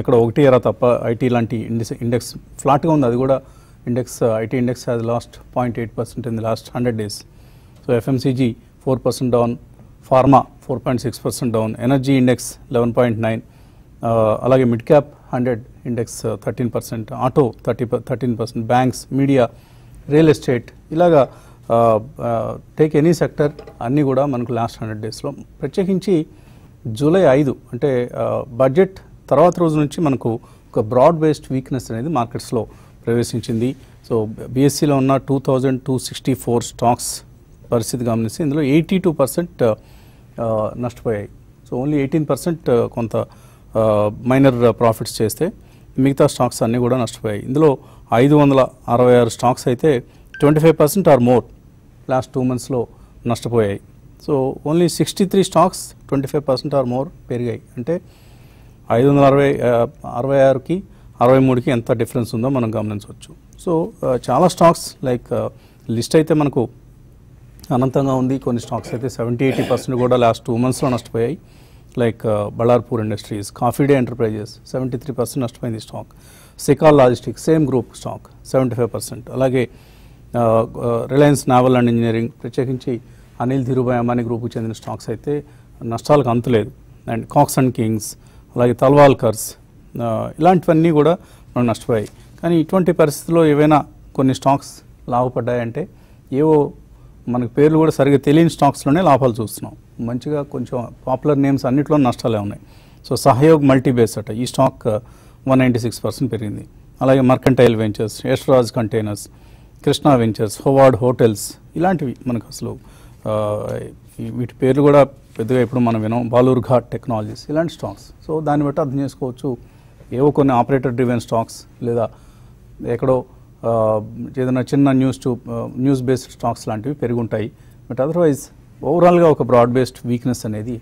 ఇక్కడ ఒకటి ఎరా తప్ప ఐటీ లాంటి ఇండెక్స్ ఇండెక్స్ ఫ్లాట్గా ఉంది. అది కూడా index IT index has lost point eight percent in the last hundred days so FMCG four percent down pharma four point six percent down energy index eleven point nine అలాగే mid cap hundred index thirteen percent auto thirty thirteen percent banks media real estate ఇలాగా take any sector అన్నీ కూడా మనకు last hundred డేస్లో ప్రత్యేకించి July ఐదు అంటే budget తర్వాత రోజు నుంచి మనకు ఒక బ్రాడ్ బేస్డ్ వీక్నెస్ అనేది మార్కెట్స్లో ప్రవేశించింది. సో బీఎస్సీలో ఉన్న two thousand two sixty four stocks పరిస్థితి గమనిస్తే ఇందులో ఎయిటీ టూ పర్సెంట్ నష్టపోయాయి. సో ఓన్లీ ఎయిటీన్ పర్సెంట్ కొంత మైనర్ ప్రాఫిట్స్ చేస్తే మిగతా స్టాక్స్ అన్నీ కూడా నష్టపోయాయి. ఇందులో ఐదు వందల అరవై ఆరు స్టాక్స్ అయితే twenty five percent or more last two మంత్స్లో నష్టపోయాయి. So only sixty three stocks twenty five percent or more పెరిగాయి. అంటే ఐదు వందల అరవై అరవై ఆరుకి అరవై మూడుకి ఎంత డిఫరెన్స్ ఉందో మనం గమనించవచ్చు. సో చాలా స్టాక్స్ లైక్ లిస్ట్ అయితే మనకు అనంతంగా ఉంది. కొన్ని స్టాక్స్ అయితే సెవెంటీ ఎయిటీ పర్సెంట్ కూడా లాస్ట్ టూ మంత్స్లో నష్టపోయాయి. Like Ballarpur industries coffee day enterprises seventy three percent నష్టపోయింది stock. Sical logistic same group stock seventy five percent. అలాగే రిలయన్స్ నావల్ అండ్ ఇంజనీరింగ్ ప్రత్యేకించి అనిల్ ధీరుభాయ్ అంబానీ గ్రూప్కి చెందిన స్టాక్స్ అయితే నష్టాలకు అంతులేదు. అండ్ కాక్స్ అండ్ కింగ్స్ అలాగే తల్వాల్కర్స్ ఇలాంటివన్నీ కూడా మనం నష్టపోయాయి. కానీ ఇటువంటి పరిస్థితుల్లో ఏవైనా కొన్ని స్టాక్స్ లాభపడ్డాయంటే ఏవో మనకు పేర్లు కూడా సరిగ్గా తెలియని స్టాక్స్లోనే లాభాలు చూస్తున్నాం. మంచిగా కొంచెం పాపులర్ నేమ్స్ అన్నిట్లో నష్టాలే ఉన్నాయి. సో సహయోగ్ మల్టీబేస్ అట. ఈ stock one ninety six percent పెరిగింది. అలాగే mercantile ventures Yashraj containers Krishna ventures Howard hotels ఇలాంటివి మనకు అసలు వీటి పేర్లు కూడా పెద్దగా ఇప్పుడు మనం వినం బాలూర్ ఘాట్ టెక్నాలజీస్ ఇలాంటి స్టాక్స్. సో దాన్ని బట్టి అర్థం చేసుకోవచ్చు ఏవో కొన్ని ఆపరేటర్ డ్రివెన్ స్టాక్స్ లేదా ఎక్కడో ఏదైనా చిన్న news to news based stocks లాంటివి పెరుగుంటాయి. బట్ అదర్వైజ్ ఓవరాల్గా ఒక బ్రాడ్ బేస్డ్ వీక్నెస్ అనేది